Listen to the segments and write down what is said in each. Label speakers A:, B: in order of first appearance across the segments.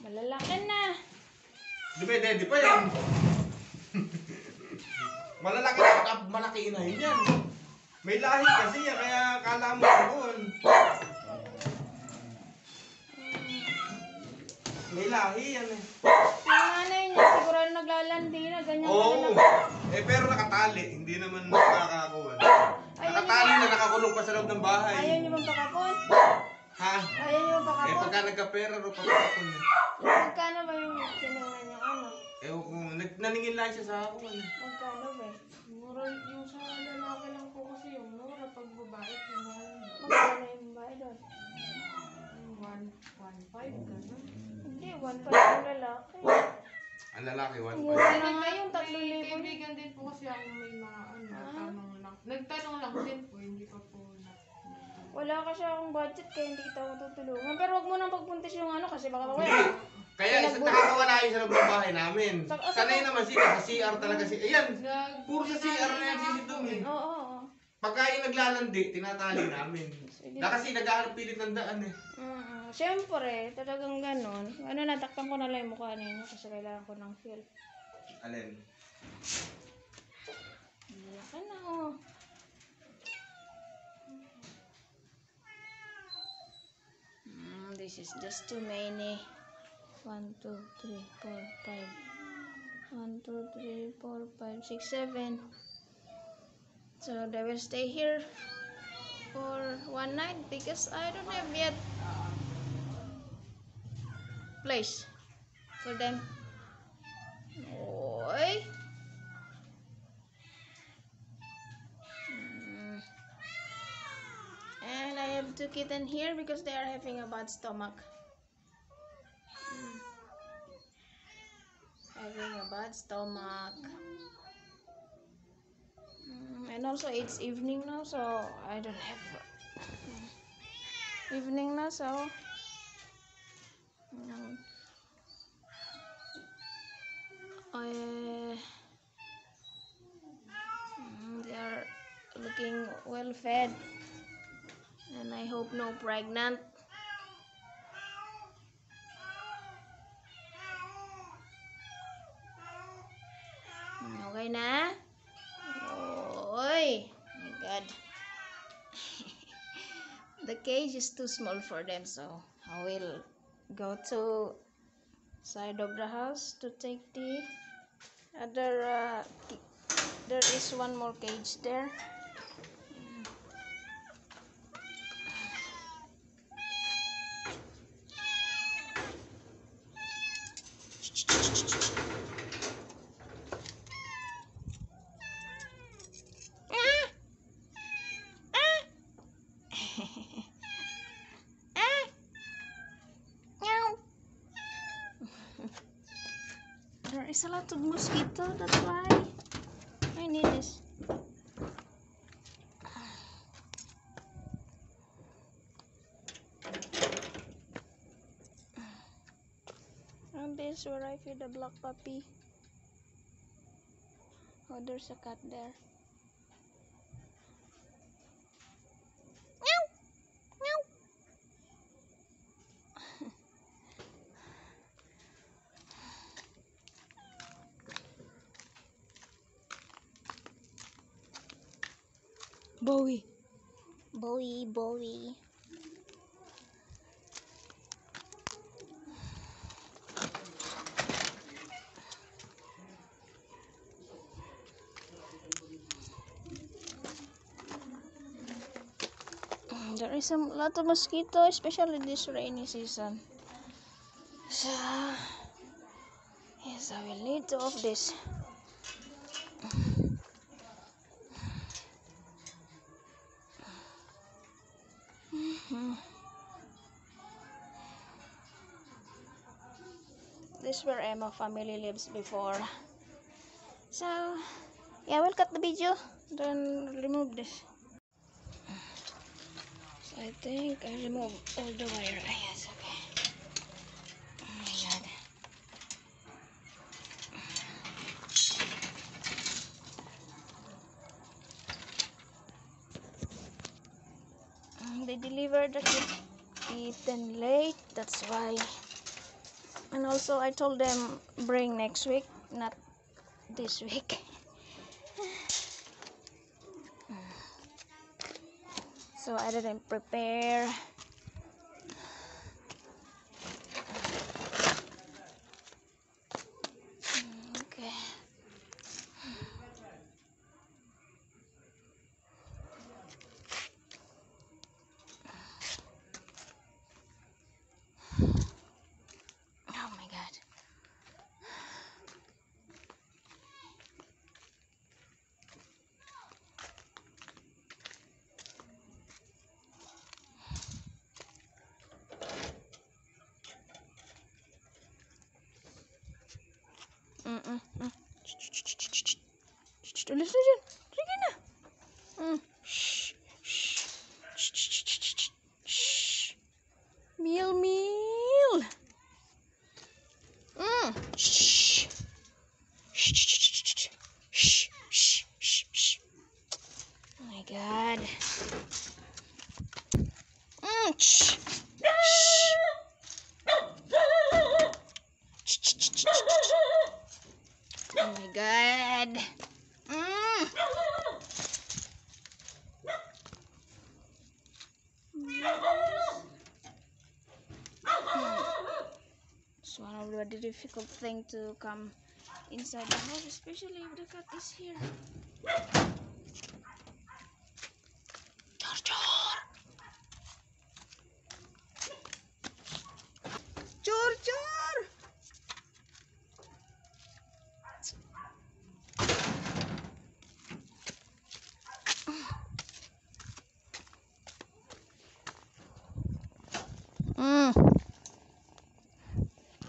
A: Malalaki na.
B: Dumedede pa yan. Malalaki na, malaki inahin yan. May lahi kasi yan, kaya kala mo doon. May lahi yan eh.
A: Yung nanay niya, siguro naglalandi na, ganyan
B: Oo. Eh pero nakatali, hindi naman nakakakuha. Nakatali na nakakulong pa sa loob ng
A: Ayaw
B: bahay.
A: niyo bang pakapon?
B: Ha?
A: Ayaw niyo bang
B: Eh
A: pakapon?
B: pagka nagkapera ro pagkakapon niya.
A: Magkano ba yung tinangan niya? Ano?
B: Ewan ko, nag naningin lang siya sa ako. Ano.
A: Magkano ba?
C: Mura yung sa lalaki lang po kasi yung mura pag babae po mahal na.
A: Magkano yung bahay doon?
C: Yung one, one five, gano'n.
A: Hindi, 1.5 yung lalaki.
B: Ang lalaki, one
A: Yung
B: point.
A: ano nga yung 3,000.
C: May kaibigan din po kasi ako may mga ano, nagtanong lang. Nagtanong lang din po, hindi pa po na.
A: Wala kasi akong budget kaya hindi kita matutulungan. Pero wag mo nang pagpuntis yung ano kasi baka mamaya.
B: Kaya isa nakakawala yun sa loob ng bahay namin.
A: Sa- sa-
B: Sanay naman sila sa CR talaga si Ayan, puro sa CR na yan sisidong
C: ako
B: eh.
A: Oo, oo, oo.
B: Pagka yung naglalandi, tinatali namin. Na kasi nag pilit ng daan eh.
A: Mm Siyempre, talagang ganun. Ano, natakpan ko na lang yung mukha ninyo kasi kailangan ko ng feel.
B: Alin?
A: Iyak ka na, oh. This is just too many. One, two, three, four, five. One, two, three, four, five, six, seven. So they will stay here for one night because I don't have yet place for them. Oy. Mm. And I have two kitten here because they are having a bad stomach. Mm. Having a bad stomach. Mm, And also it's evening now, so I don't have mm, evening now, so mm, I mm, they are looking well fed, and I hope no pregnant. Okay na? Oy! My God. the cage is too small for them, so I will go to side of the house to take the other. Uh, there is one more cage there. Is a lot of mosquito, that's why I need this. And this where I feed the black puppy. Oh, there's a cat there. Bowie, Bowie. Mm, There is a lot of mosquito, especially this rainy season. So, yes, I will need to off this. Emma family lives before. So, yeah, we'll cut the video. Then remove this. So I think I remove all the wire. Ah, yes, okay. Oh my god. Mm, They delivered the kit- late. That's why And also, I told them bring next week, not this week. so I didn't prepare. Ölüsün. Çekene. Difficult thing to come inside the house, especially if the cat is here. Chor chor. Chor chor. Mm.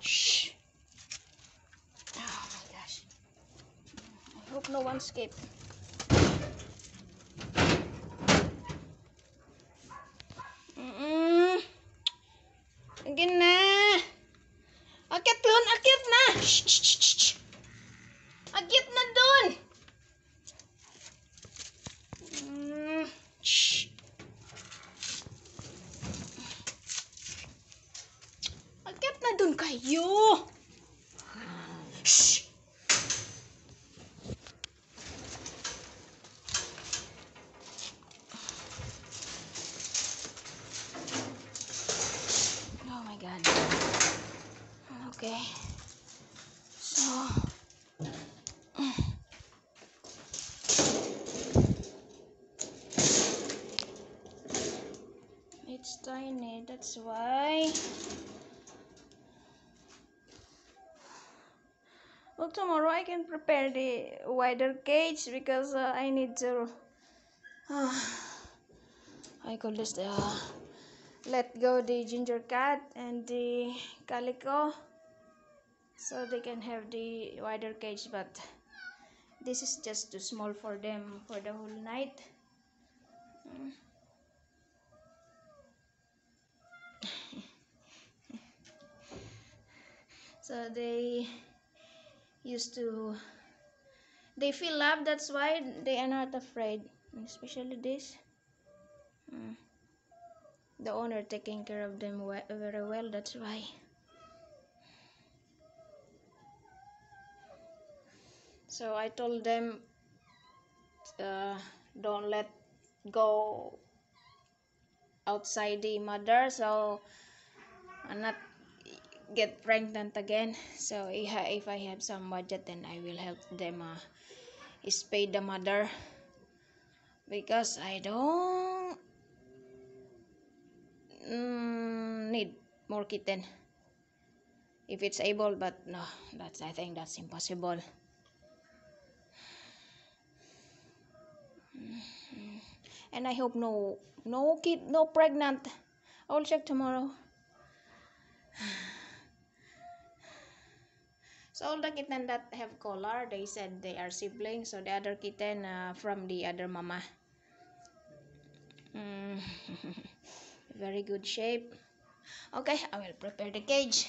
A: Shh. Oh my gosh. I hope no one escaped. Mm-mm. Again na. Na. Mm. Na kayo. Shh. Oh my god. Okay. So. It's tiny, that's why. Well, tomorrow I can prepare the wider cage because uh, I need to. Uh, I call this the. let go the ginger cat and the calico so they can have the wider cage but this is just too small for them for the whole night Mm. So they used to they feel love that's why they are not afraid especially this Mm. the owner taking care of them very well that's why so i told them uh, don't let go outside the mother so i'm not get pregnant again. So if I, have some budget then i will help them uh, spay the mother. Because i don't mm, need more kitten if it's able but no that's i think that's impossible. And i hope no no kid no pregnant. I'll check tomorrow so all the kitten that have collar they said they are siblings so the other kitten uh, from the other mama. Mm. very good shape. Okay i will prepare the cage.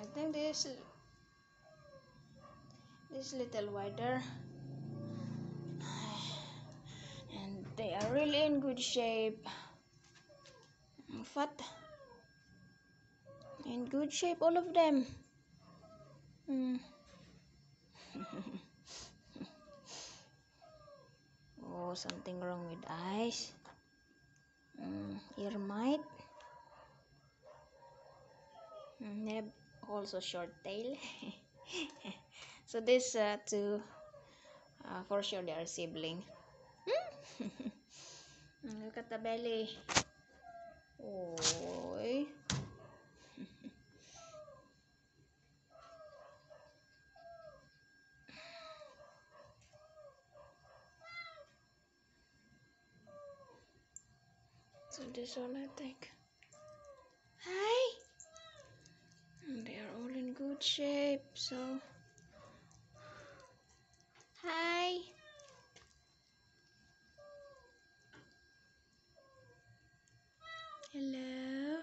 A: I think this this little wider. And they are really in good shape. Fat. In good shape, all of them. Mm. oh, something wrong with eyes. Mm, ear mite. Mm, they have also short tail. so these uh, two, uh, for sure, they are sibling. Mm, Look at the belly. Oy. This one I think. Hi. And They are all in good shape. So. Hi. Hello.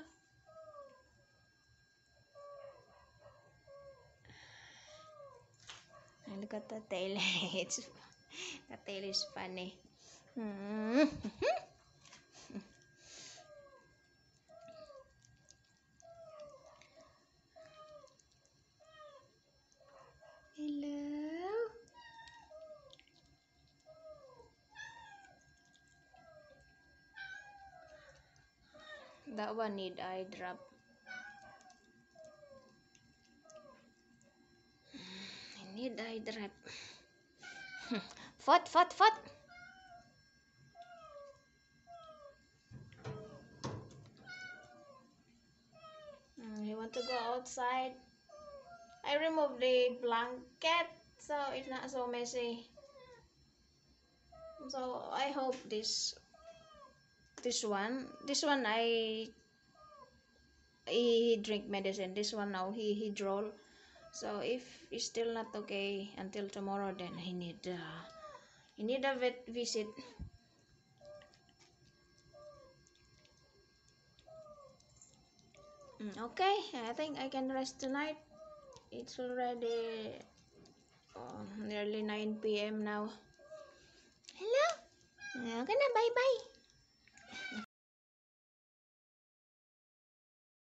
A: And look at the tail. it's the tail is funny. Hmm. Hello. That one need eye drop. I need eye drop. Fot, fot, fot. Mm, You want to go outside? I removed the blanket so it's not so messy. So I hope this this one this one I he drink medicine. This one now he he drool. So if it's still not okay until tomorrow then he need uh, he need a vet visit. Mm, okay I think I can rest tonight. It's already uh, nearly 9 p.m. now. Hello? Okay na bye bye